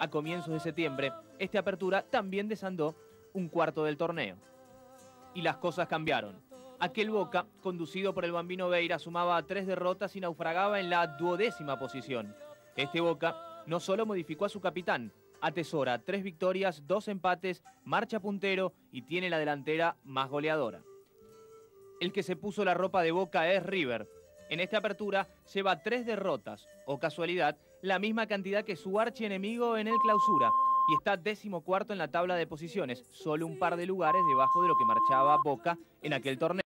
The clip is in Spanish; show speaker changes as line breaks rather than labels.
a comienzos de septiembre, esta apertura también desandó un cuarto del torneo. Y las cosas cambiaron. Aquel Boca, conducido por el bambino Veira, sumaba tres derrotas y naufragaba en la duodécima posición. Este Boca no solo modificó a su capitán, atesora tres victorias, dos empates, marcha puntero y tiene la delantera más goleadora. El que se puso la ropa de Boca es River. En esta apertura lleva tres derrotas, o casualidad, la misma cantidad que su archienemigo en el clausura, y está décimo cuarto en la tabla de posiciones, solo un par de lugares debajo de lo que marchaba Boca en aquel torneo.